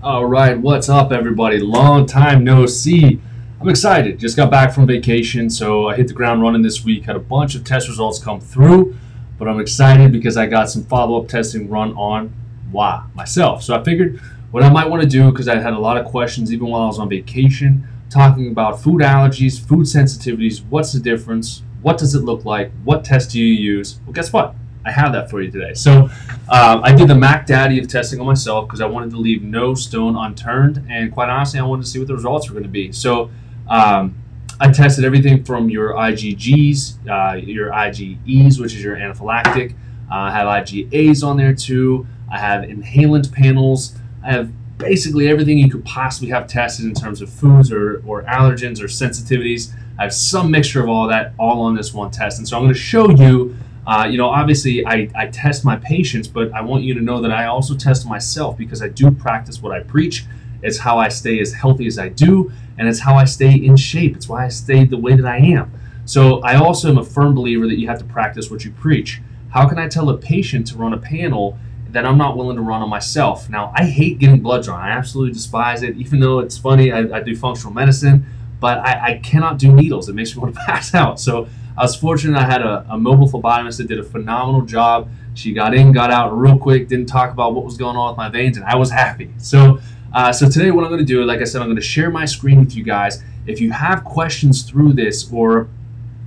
All right, what's up, everybody? Long time no see. I'm excited. Just got back from vacation, so I hit the ground running this week. Had a bunch of test results come through, but I'm excited because I got some follow up testing run on why myself. So I figured what I might want to do because I had a lot of questions even while I was on vacation, talking about food allergies, food sensitivities. What's the difference? What does it look like? What test do you use? Well, guess what? I have that for you today. So um, I did the Mac Daddy of testing on myself because I wanted to leave no stone unturned, and quite honestly, I wanted to see what the results were going to be. So um, I tested everything from your IgGs, uh, your IgEs, which is your anaphylactic. Uh, I have IgAs on there too. I have inhalant panels. I have basically everything you could possibly have tested in terms of foods or, or allergens or sensitivities. I have some mixture of all that all on this one test. And so I'm going to show you, uh, you know, obviously I, I test my patients, but I want you to know that I also test myself because I do practice what I preach. It's how I stay as healthy as I do, and it's how I stay in shape. It's why I stay the way that I am. So I also am a firm believer that you have to practice what you preach. How can I tell a patient to run a panel that I'm not willing to run on myself? Now, I hate getting blood drawn. I absolutely despise it, even though it's funny. I, I do functional medicine but I, I, cannot do needles. It makes me want to pass out. So I was fortunate I had a, a, mobile phlebotomist that did a phenomenal job. She got in, got out real quick, didn't talk about what was going on with my veins, and I was happy. So, uh, so today what I'm going to do, like I said, I'm going to share my screen with you guys. If you have questions through this, or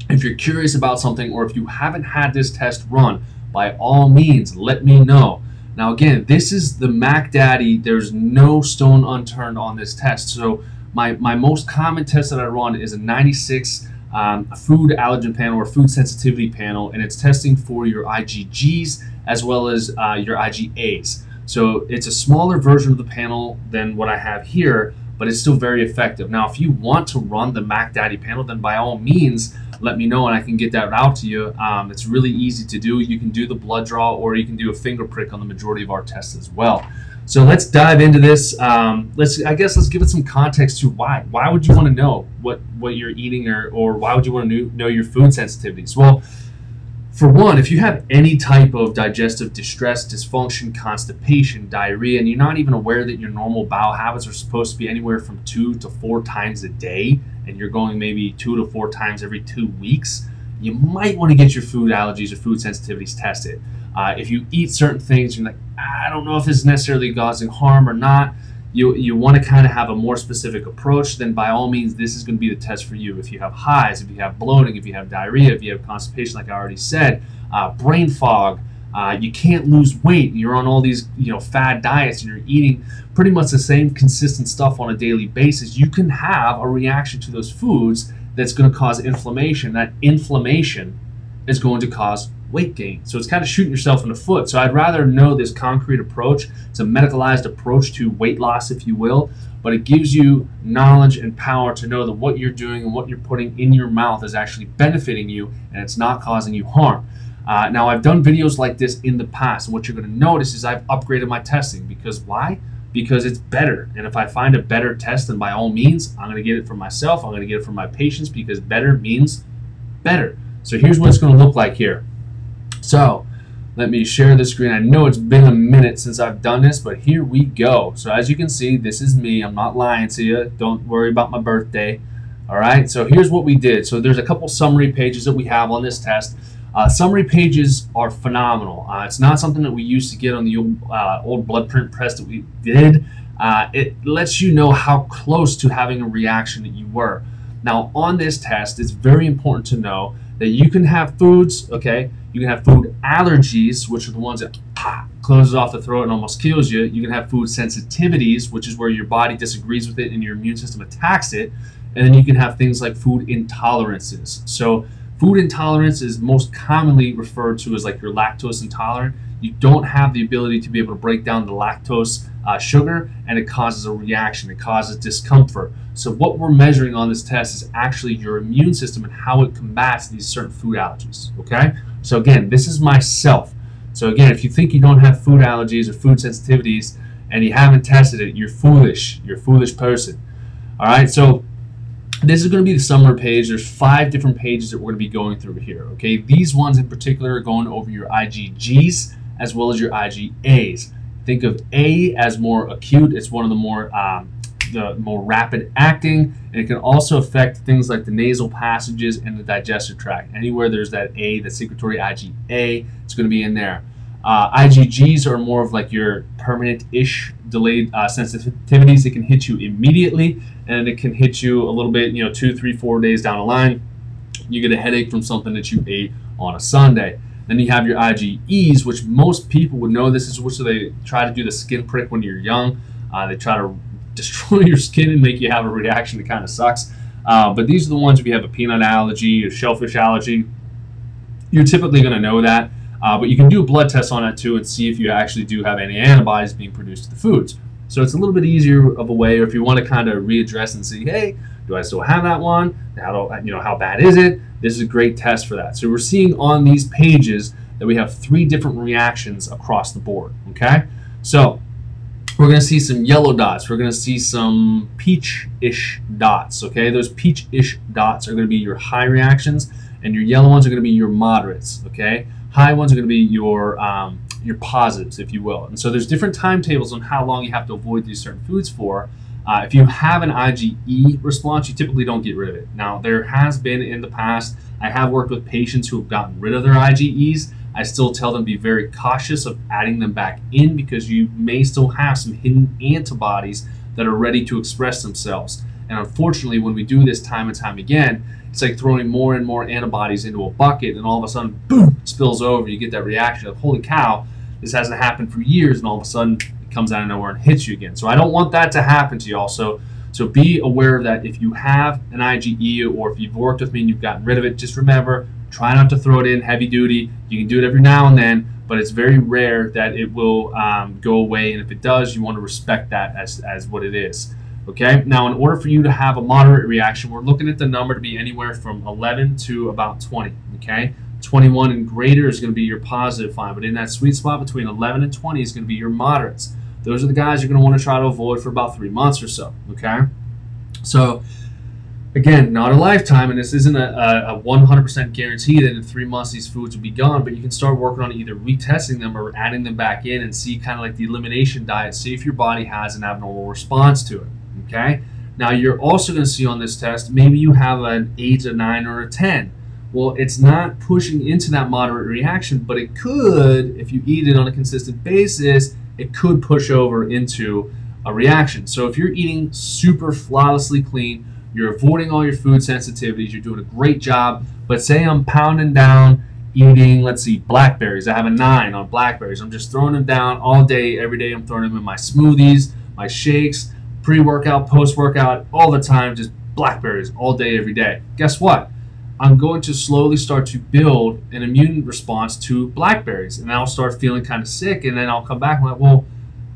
if you're curious about something, or if you haven't had this test run, by all means, let me know. Now, again, this is the Mac Daddy. There's no stone unturned on this test. So my, my most common test that I run is a 96 um, food allergen panel or food sensitivity panel, and it's testing for your IgGs as well as uh, your IgAs. So it's a smaller version of the panel than what I have here, but it's still very effective. Now, if you want to run the Mac Daddy panel, then by all means, let me know and I can get that out to you. Um, it's really easy to do. You can do the blood draw or you can do a finger prick on the majority of our tests as well. So let's dive into this. Um, let's, I guess, let's give it some context to why. Why would you want to know what what you're eating, or or why would you want to know your food sensitivities? Well, for one, if you have any type of digestive distress, dysfunction, constipation, diarrhea, and you're not even aware that your normal bowel habits are supposed to be anywhere from two to four times a day, and you're going maybe two to four times every two weeks, you might want to get your food allergies or food sensitivities tested. Uh, if you eat certain things, you're like, I don't know if this is necessarily causing harm or not. You, you want to kind of have a more specific approach, then by all means, this is going to be the test for you. If you have highs, if you have bloating, if you have diarrhea, if you have constipation, like I already said, uh, brain fog, uh, you can't lose weight. You're on all these, you know, fad diets, and you're eating pretty much the same consistent stuff on a daily basis. You can have a reaction to those foods that's going to cause inflammation. That inflammation is going to cause weight gain. So it's kind of shooting yourself in the foot. So I'd rather know this concrete approach. It's a medicalized approach to weight loss, if you will, but it gives you knowledge and power to know that what you're doing and what you're putting in your mouth is actually benefiting you and it's not causing you harm. Uh, now, I've done videos like this in the past, and what you're going to notice is I've upgraded my testing because why? Because it's better. And if I find a better test, then by all means, I'm going to get it for myself. I'm going to get it for my patients because better means better. So here's what it's going to look like here. So let me share the screen. I know it's been a minute since I've done this, but here we go. So as you can see, this is me. I'm not lying to you. Don't worry about my birthday. All right, so here's what we did. So there's a couple summary pages that we have on this test. Uh, summary pages are phenomenal. Uh, it's not something that we used to get on the old, uh, old blood print press that we did. Uh, it lets you know how close to having a reaction that you were. Now, on this test, it's very important to know that you can have foods, okay, you can have food allergies, which are the ones that closes off the throat and almost kills you. You can have food sensitivities, which is where your body disagrees with it and your immune system attacks it. And then you can have things like food intolerances. So, food intolerance is most commonly referred to as like you're lactose intolerant. You don't have the ability to be able to break down the lactose uh, sugar, and it causes a reaction. It causes discomfort. So, what we're measuring on this test is actually your immune system and how it combats these certain food allergies. Okay. So again, this is myself. So again, if you think you don't have food allergies or food sensitivities and you haven't tested it, you're foolish. You're a foolish person. All right. So this is going to be the summary page. There's five different pages that we're going to be going through here. Okay. These ones in particular are going over your IgGs as well as your IgAs. Think of A as more acute. It's one of the more um, the more rapid acting, and it can also affect things like the nasal passages and the digestive tract. Anywhere there's that A, the secretory IgA, it's going to be in there. Uh, IgGs are more of like your permanent-ish delayed uh, sensitivities. It can hit you immediately, and it can hit you a little bit, you know, two, three, four days down the line. You get a headache from something that you ate on a Sunday. Then you have your IgEs, which most people would know this is which they try to do the skin prick when you're young. Uh, they try to destroy your skin and make you have a reaction that kind of sucks. Uh, but these are the ones if you have a peanut allergy, a shellfish allergy, you're typically going to know that. Uh, but you can do a blood test on it too and see if you actually do have any antibodies being produced to the foods. So it's a little bit easier of a way, or if you want to kind of readdress and see, hey, do I still have that one? How do, you know how bad is it? This is a great test for that. So we're seeing on these pages that we have three different reactions across the board. Okay, so we're going to see some yellow dots. We're going to see some peach-ish dots. Okay, those peach-ish dots are going to be your high reactions, and your yellow ones are going to be your moderates. Okay, high ones are going to be your um, your positives, if you will. And so there's different timetables on how long you have to avoid these certain foods for. Uh, if you have an IgE response, you typically don't get rid of it. Now, there has been in the past, I have worked with patients who have gotten rid of their IgEs. I still tell them be very cautious of adding them back in because you may still have some hidden antibodies that are ready to express themselves. And unfortunately, when we do this time and time again, it's like throwing more and more antibodies into a bucket, and all of a sudden, boom, spills over. You get that reaction of, holy cow, this hasn't happened for years, and all of a sudden, it comes out of nowhere and hits you again. So I don't want that to happen to y'all. So so be aware of that if you have an IgE or if you've worked with me and you've gotten rid of it, just remember, try not to throw it in heavy duty. You can do it every now and then, but it's very rare that it will um, go away. And if it does, you want to respect that as, as what it is. Okay, now in order for you to have a moderate reaction, we're looking at the number to be anywhere from 11 to about 20. Okay, 21 and greater is going to be your positive fine, but in that sweet spot between 11 and 20 is going to be your moderates. Those are the guys you're going to want to try to avoid for about three months or so. Okay, so again, not a lifetime, and this isn't a, a 100% guarantee that in three months these foods will be gone. But you can start working on either retesting them or adding them back in and see kind of like the elimination diet. See if your body has an abnormal response to it. Okay. Now you're also going to see on this test maybe you have an eight, a nine, or a ten. Well, it's not pushing into that moderate reaction, but it could, if you eat it on a consistent basis, it could push over into a reaction. So if you're eating super flawlessly clean, you're avoiding all your food sensitivities, you're doing a great job, but say I'm pounding down eating, let's see, blackberries. I have a nine on blackberries. I'm just throwing them down all day, every day. I'm throwing them in my smoothies, my shakes, pre workout, post workout, all the time, just blackberries all day, every day. Guess what? I'm going to slowly start to build an immune response to blackberries, and I'll start feeling kind of sick, and then I'll come back and like, well,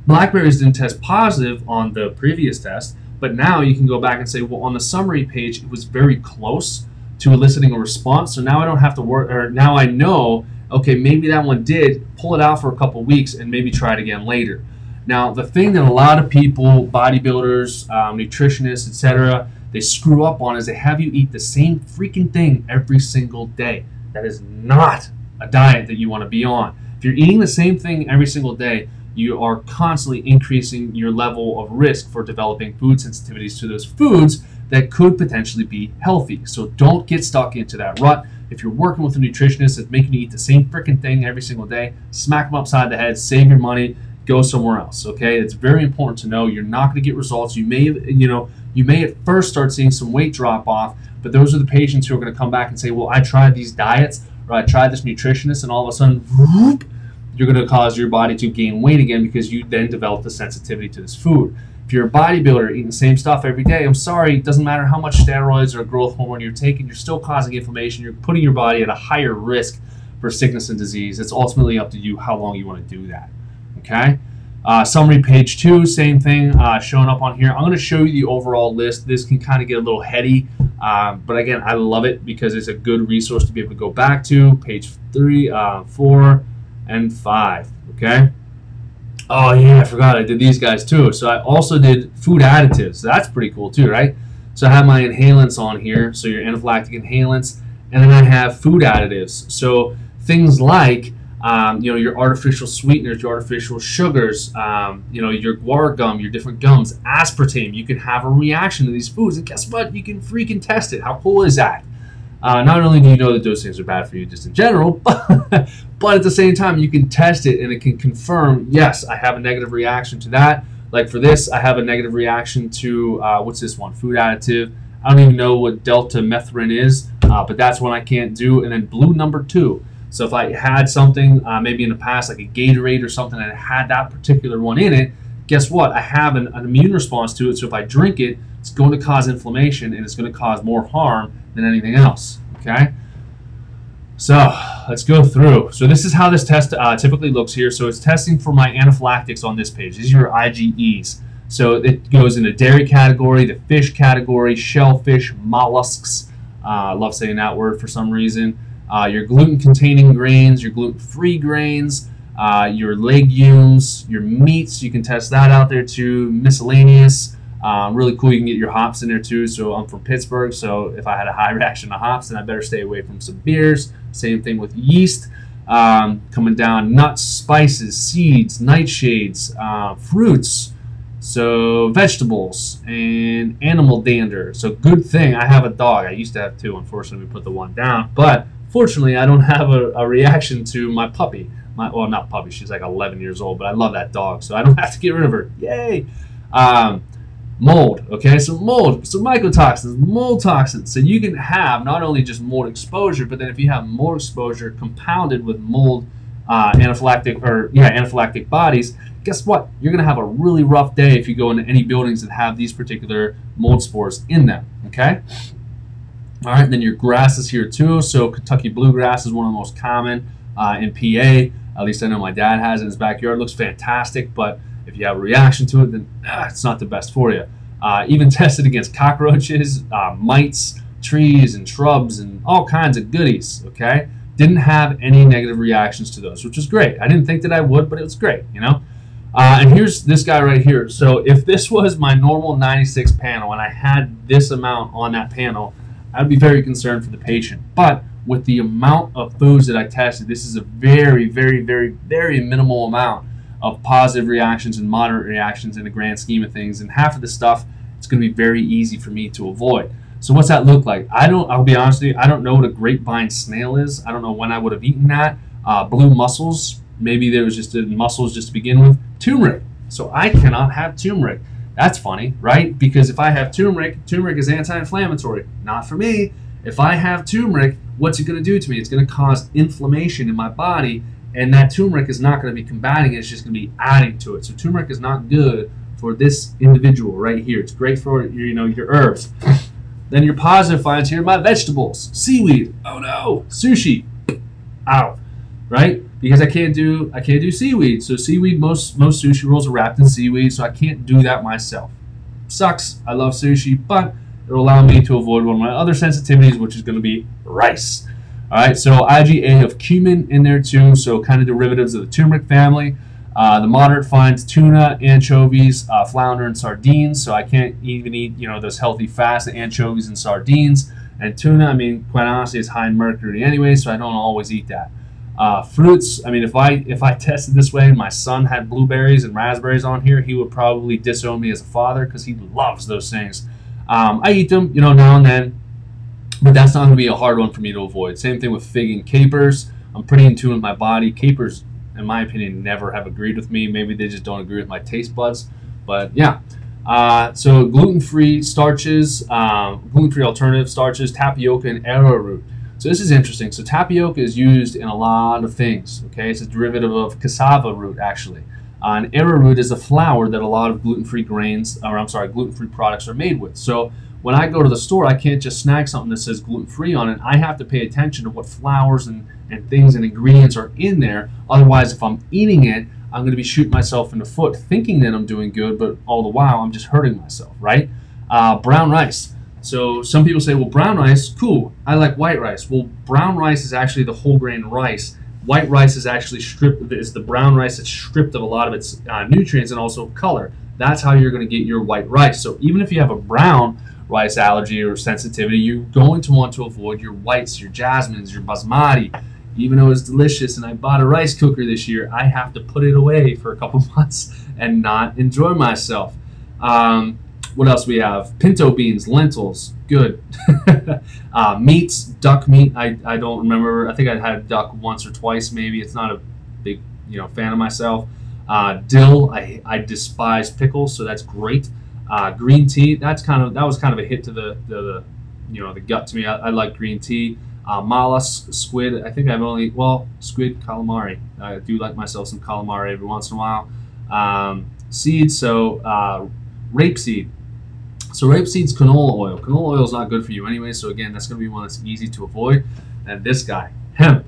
blackberries didn't test positive on the previous test, but now you can go back and say, well, on the summary page, it was very close to eliciting a response, so now I don't have to work, or now I know, okay, maybe that one did. Pull it out for a couple weeks and maybe try it again later. Now, the thing that a lot of people, bodybuilders, um, nutritionists, etc., they screw up on is they have you eat the same freaking thing every single day. That is not a diet that you want to be on. If you're eating the same thing every single day, you are constantly increasing your level of risk for developing food sensitivities to those foods that could potentially be healthy. So don't get stuck into that rut. If you're working with a nutritionist that's making you eat the same freaking thing every single day, smack them upside the head, save your money, go somewhere else. Okay, it's very important to know you're not going to get results. You may, you know, you may at first start seeing some weight drop off, but those are the patients who are going to come back and say, "Well, I tried these diets or I tried this nutritionist, and all of a sudden, whoop, you're going to cause your body to gain weight again because you then developed a sensitivity to this food." If you're a bodybuilder eating the same stuff every day, I'm sorry, it doesn't matter how much steroids or growth hormone you're taking, you're still causing inflammation. You're putting your body at a higher risk for sickness and disease. It's ultimately up to you how long you want to do that. Okay? Uh, summary page two, same thing uh, showing up on here. I'm going to show you the overall list. This can kind of get a little heady, uh, but again, I love it because it's a good resource to be able to go back to. Page three, uh, four, and five. Okay. Oh yeah, I forgot I did these guys too. So I also did food additives. That's pretty cool too, right? So I have my inhalants on here. So your anaphylactic inhalants, and then I have food additives. So things like um, you know, your artificial sweeteners, your artificial sugars, um, you know, your guar gum, your different gums, aspartame. You can have a reaction to these foods, and guess what? You can freaking test it. How cool is that? Uh, not only do you know that those things are bad for you just in general, but, but at the same time, you can test it and it can confirm, yes, I have a negative reaction to that. Like for this, I have a negative reaction to, uh, what's this one? Food additive. I don't even know what deltamethrin is, uh, but that's one I can't do. And then blue number two. So if I had something, uh, maybe in the past, like a Gatorade or something, and had that particular one in it, guess what? I have an, an immune response to it. So if I drink it, it's going to cause inflammation and it's going to cause more harm than anything else. Okay. So let's go through. So this is how this test uh, typically looks here. So it's testing for my anaphylactics on this page. These are your IgEs. So it goes in the dairy category, the fish category, shellfish, mollusks. Uh, I love saying that word for some reason. Uh, your gluten-containing grains, your gluten-free grains, uh, your legumes, your meats. You can test that out there too. Miscellaneous. Um, really cool. You can get your hops in there too. So I'm from Pittsburgh, so if I had a high reaction to hops, then I better stay away from some beers. Same thing with yeast. Um, coming down, nuts, spices, seeds, nightshades, uh, fruits. So vegetables and animal dander. So good thing I have a dog. I used to have two. Unfortunately, we put the one down. But fortunately, I don't have a, a reaction to my puppy. My, well, not puppy. She's like 11 years old, but I love that dog, so I don't have to get rid of her. Yay! Um, mold. Okay, so mold, so mycotoxins, mold toxins. So you can have not only just mold exposure, but then if you have mold exposure compounded with mold uh, anaphylactic or yeah anaphylactic bodies, guess what? You're gonna have a really rough day if you go into any buildings that have these particular mold spores in them. Okay. All right, then your grass is here too. So Kentucky bluegrass is one of the most common uh, in PA. At least I know my dad has in his backyard. It looks fantastic, but if you have a reaction to it, then ah, it's not the best for you. Uh, even tested against cockroaches, uh, mites, trees, and shrubs, and all kinds of goodies. Okay, didn't have any negative reactions to those, which was great. I didn't think that I would, but it was great. You know. Uh, and here's this guy right here. So if this was my normal 96 panel and I had this amount on that panel, I'd be very concerned for the patient. But with the amount of foods that I tested, this is a very, very, very, very minimal amount of positive reactions and moderate reactions in the grand scheme of things. And half of the stuff, it's going to be very easy for me to avoid. So what's that look like? I don't. I'll be honest with you. I don't know what a grapevine snail is. I don't know when I would have eaten that. Uh, blue mussels. Maybe there was just a mussels just to begin with. Turmeric. So I cannot have turmeric. That's funny, right? Because if I have turmeric, turmeric is anti-inflammatory. Not for me. If I have turmeric, what's it going to do to me? It's going to cause inflammation in my body and that turmeric is not going to be combating it, it's just going to be adding to it. So turmeric is not good for this individual right here. It's great for your, you know your herbs. then your positive finds here, my vegetables, seaweed. Oh no, sushi. Ow, right? Because I can't do I can't do seaweed. So seaweed, most most sushi rolls are wrapped in seaweed, so I can't do that myself. Sucks. I love sushi, but it'll allow me to avoid one of my other sensitivities, which is going to be rice. All right, so IgA of cumin in there too, so kind of derivatives of the turmeric family. Uh, the moderate finds tuna, anchovies, uh, flounder, and sardines. So I can't even eat, you know, those healthy fats, the anchovies and sardines. And tuna, I mean, quite honestly, is high in mercury anyway, so I don't always eat that. Uh, fruits, I mean, if I if I tested this way and my son had blueberries and raspberries on here, he would probably disown me as a father because he loves those things. Um, I eat them, you know, now and then but that's not going to be a hard one for me to avoid. Same thing with fig and capers. I'm pretty in tune with my body. Capers, in my opinion, never have agreed with me. Maybe they just don't agree with my taste buds. But yeah. Uh, so gluten-free starches, um, gluten-free alternative starches, tapioca and arrowroot. So this is interesting. So tapioca is used in a lot of things. Okay, it's a derivative of cassava root actually. Uh, and arrowroot is a flour that a lot of gluten-free grains, or I'm sorry, gluten-free products are made with. So when I go to the store, I can't just snag something that says gluten free on it. I have to pay attention to what flours and, and things and ingredients are in there. Otherwise, if I'm eating it, I'm going to be shooting myself in the foot thinking that I'm doing good, but all the while I'm just hurting myself, right? Uh, brown rice. So some people say, well, brown rice, cool. I like white rice. Well, brown rice is actually the whole grain rice. White rice is actually stripped, is the brown rice that's stripped of a lot of its uh, nutrients and also color. That's how you're going to get your white rice. So even if you have a brown rice allergy or sensitivity, you're going to want to avoid your whites, your jasmines, your basmati. even though it's delicious and I bought a rice cooker this year, I have to put it away for a couple months and not enjoy myself. Um, what else we have? Pinto beans, lentils, good. uh, meats, duck meat. I, I don't remember. I think I had duck once or twice, maybe. It's not a big you know fan of myself. Uh, dill, I, I despise pickles, so that's great. Uh, green tea, that's kind of that was kind of a hit to the, the, the you know the gut to me. I, I like green tea. Uh, mollusk, squid. I think I've only well squid, calamari. I do like myself some calamari every once in a while. Um, seeds, so uh, rapeseed. So rapeseed's canola oil. Canola oil is not good for you anyway. So again, that's going to be one that's easy to avoid. And this guy, hemp.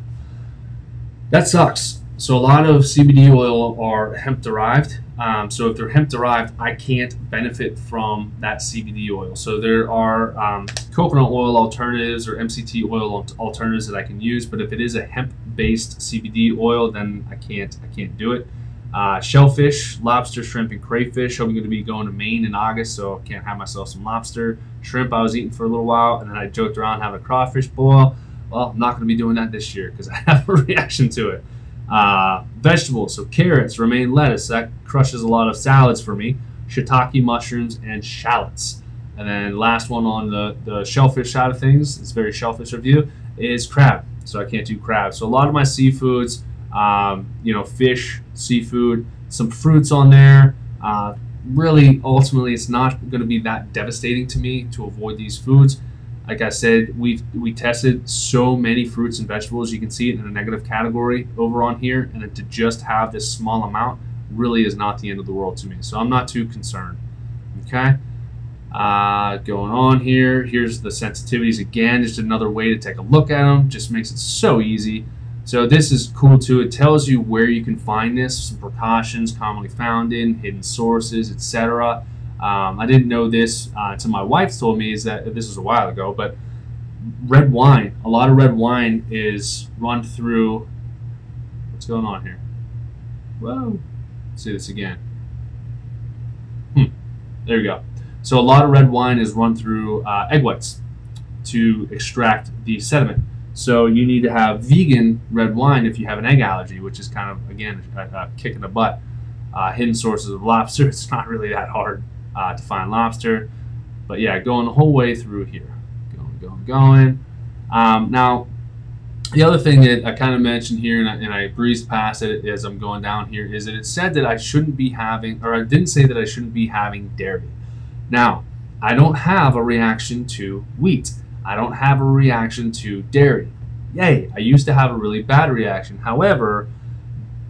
That sucks. So a lot of CBD oil are hemp derived. Um, so if they're hemp derived, I can't benefit from that CBD oil. So there are um, coconut oil alternatives or MCT oil alternatives that I can use. But if it is a hemp-based CBD oil, then I can't I can't do it. Uh, shellfish, lobster, shrimp, and crayfish. I'm going to be going to Maine in August, so I can't have myself some lobster. Shrimp I was eating for a little while, and then I joked around having a crawfish boil. Well, I'm not going to be doing that this year because I have a reaction to it. Uh, vegetables, so carrots, romaine lettuce, that crushes a lot of salads for me. Shiitake mushrooms and shallots. And then last one on the, the shellfish side of things, it's very shellfish review, is crab. So I can't do crab. So a lot of my seafoods, um, you know, fish, seafood, some fruits on there. Uh, really, ultimately, it's not going to be that devastating to me to avoid these foods. Like I said, we we tested so many fruits and vegetables. You can see it in a negative category over on here, and to just have this small amount really is not the end of the world to me. So I'm not too concerned. Okay. Uh, going on here, here's the sensitivities again. Just another way to take a look at them. Just makes it so easy. So this is cool too. It tells you where you can find this, some precautions commonly found in, hidden sources, etc. Um, I didn't know this uh, until my wife told me is that this was a while ago, but red wine, a lot of red wine is run through. What's going on here? Whoa. Let's see this again. Hmm. There you go. So a lot of red wine is run through uh, egg whites to extract the sediment. So you need to have vegan red wine if you have an egg allergy, which is kind of again a, a kick in the butt. Uh, hidden sources of lobster. It's not really that hard uh, to find lobster, but yeah, going the whole way through here, going, going, going. Um, now, the other thing that I kind of mentioned here, and I, and I breezed past it as I'm going down here, is that it said that I shouldn't be having, or I didn't say that I shouldn't be having dairy. Now, I don't have a reaction to wheat. I don't have a reaction to dairy. Yay, I used to have a really bad reaction. However,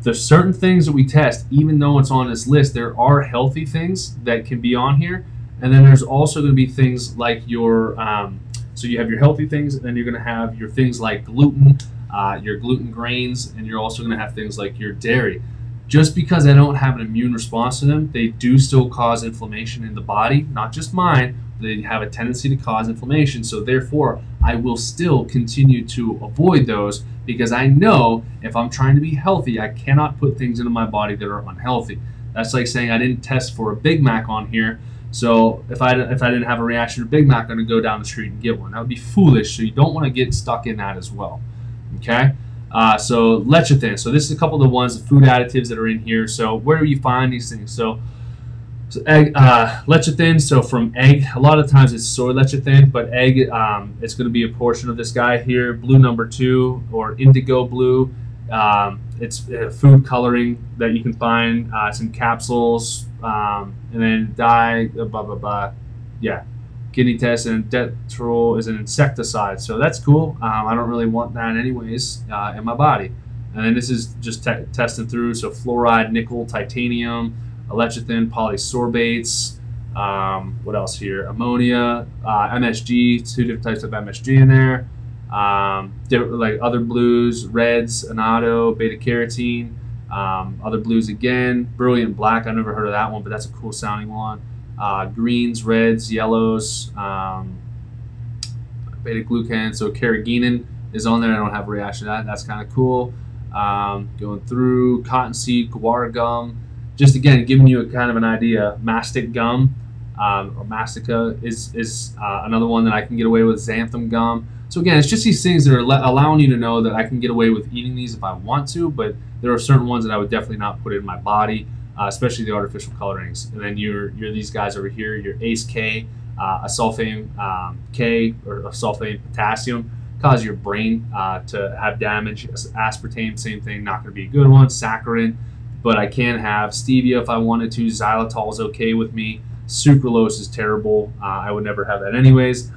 there's certain things that we test, even though it's on this list, there are healthy things that can be on here. And then there's also going to be things like your, um, so you have your healthy things, and then you're going to have your things like gluten, uh, your gluten grains, and you're also going to have things like your dairy. Just because I don't have an immune response to them, they do still cause inflammation in the body, not just mine, they have a tendency to cause inflammation. So therefore, I will still continue to avoid those because I know if I'm trying to be healthy, I cannot put things into my body that are unhealthy. That's like saying I didn't test for a Big Mac on here. So if I if I didn't have a reaction to Big Mac, I'm gonna go down the street and get one. That would be foolish. So you don't want to get stuck in that as well. Okay. Uh, so lecithin. So this is a couple of the ones, the food additives that are in here. So where do you find these things? So so egg, uh, lecithin, so from egg, a lot of times it's soy lecithin, but egg, um, it's going to be a portion of this guy here, blue number two or indigo blue. Um, it's uh, food coloring that you can find. Uh, in capsules, um, and then dye, blah blah blah. Yeah, kidney test and detrol is an insecticide, so that's cool. Um, I don't really want that anyways uh, in my body. And then this is just te- testing through, so fluoride, nickel, titanium lecithin, polysorbates, um, what else here? Ammonia, uh, MSG, two different types of MSG in there. Um, like other blues, reds, annatto, beta carotene, um, other blues again. Brilliant black, I never heard of that one, but that's a cool sounding one. Uh, greens, reds, yellows, um, beta glucan. So carrageenan is on there. I don't have a reaction to that. That's kind of cool. Um, going through cottonseed, guar gum just again giving you a kind of an idea. Mastic gum um, or mastica is is uh, another one that I can get away with. Xanthan gum. So again, it's just these things that are allowing you to know that I can get away with eating these if I want to, but there are certain ones that I would definitely not put in my body, uh, especially the artificial colorings. And then you're you're these guys over here, your ACE K, uh, acesulfame um, K or acesulfame potassium cause your brain uh, to have damage. Aspartame, same thing, not going to be a good one. Saccharin, but I can have stevia if I wanted to. Xylitol is okay with me. Sucralose is terrible. Uh, I would never have that anyways.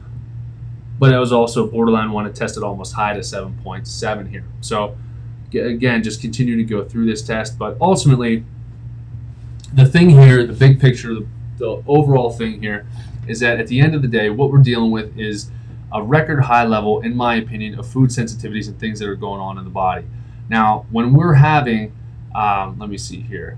But I was also borderline one. To test it tested almost high to 7.7 here. So again, just continue to go through this test. But ultimately, the thing here, the big picture, the, the overall thing here, is that at the end of the day, what we're dealing with is a record high level, in my opinion, of food sensitivities and things that are going on in the body. Now, when we're having, um, let me see here.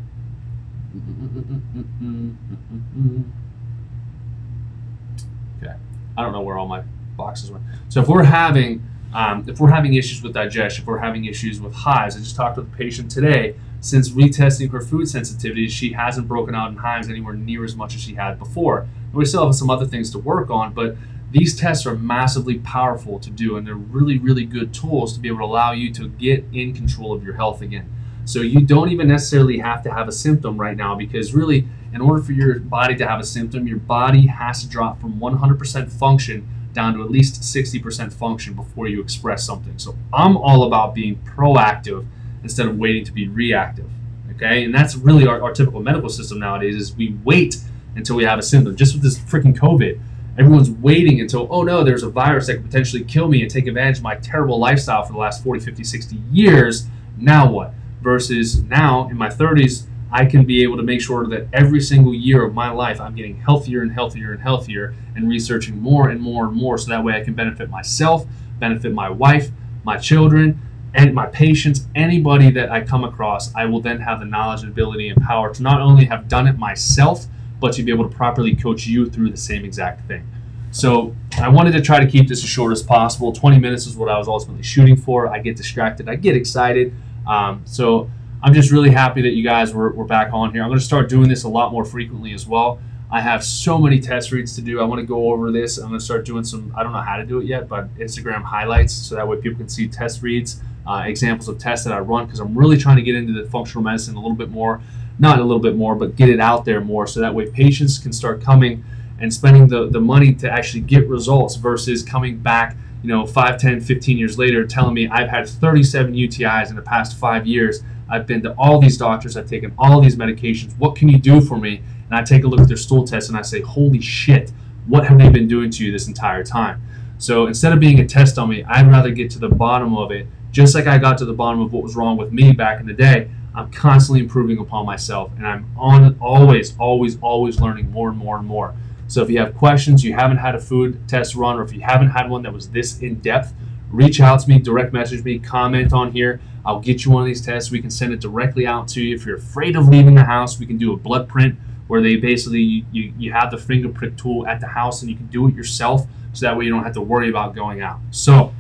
Okay, I don't know where all my boxes went. So if we're having, um, if we're having issues with digestion, if we're having issues with hives, I just talked with a patient today. Since retesting her food sensitivity, she hasn't broken out in hives anywhere near as much as she had before. And we still have some other things to work on, but these tests are massively powerful to do, and they're really, really good tools to be able to allow you to get in control of your health again. So you don't even necessarily have to have a symptom right now because really, in order for your body to have a symptom, your body has to drop from 100% function down to at least 60% function before you express something. So I'm all about being proactive instead of waiting to be reactive. Okay, and that's really our, our typical medical system nowadays is we wait until we have a symptom. Just with this freaking COVID, Everyone's waiting until, oh no, there's a virus that could potentially kill me and take advantage of my terrible lifestyle for the last 40, 50, 60 years. Now what? Versus now in my 30s, I can be able to make sure that every single year of my life I'm getting healthier and healthier and healthier and researching more and more and more so that way I can benefit myself, benefit my wife, my children, and my patients, anybody that I come across, I will then have the knowledge ability and power to not only have done it myself, but to be able to properly coach you through the same exact thing. So I wanted to try to keep this as short as possible. 20 minutes is what I was ultimately shooting for. I get distracted, I get excited. Um, so I'm just really happy that you guys were, were back on here. I'm going to start doing this a lot more frequently as well. I have so many test reads to do. I want to go over this. I'm going to start doing some, I don't know how to do it yet, but Instagram highlights so that way people can see test reads, uh, examples of tests that I run because I'm really trying to get into the functional medicine a little bit more not a little bit more, but get it out there more so that way patients can start coming and spending the, the money to actually get results versus coming back, you know, 5, 10, 15 years later telling me I've had 37 UTIs in the past five years. I've been to all these doctors, I've taken all these medications. What can you do for me? And I take a look at their stool test and I say, holy shit, what have they been doing to you this entire time? So instead of being a test on me, I'd rather get to the bottom of it, just like I got to the bottom of what was wrong with me back in the day. I'm constantly improving upon myself, and I'm on always, always, always learning more and more and more. So if you have questions, you haven't had a food test run, or if you haven't had one that was this in depth, reach out to me, direct message me, comment on here. I'll get you one of these tests. We can send it directly out to you. If you're afraid of leaving the house, we can do a blood print where they basically you, you, have the finger prick tool at the house and you can do it yourself so that way you don't have to worry about going out. So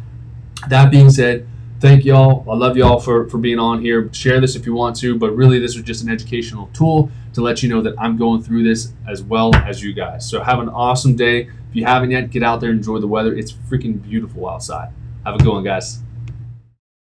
that being said, thank y'all. I love y'all for, for being on here. Share this if you want to, but really this was just an educational tool to let you know that I'm going through this as well as you guys. So have an awesome day. If you haven't yet, get out there, enjoy the weather. It's freaking beautiful outside. Have a good one, guys.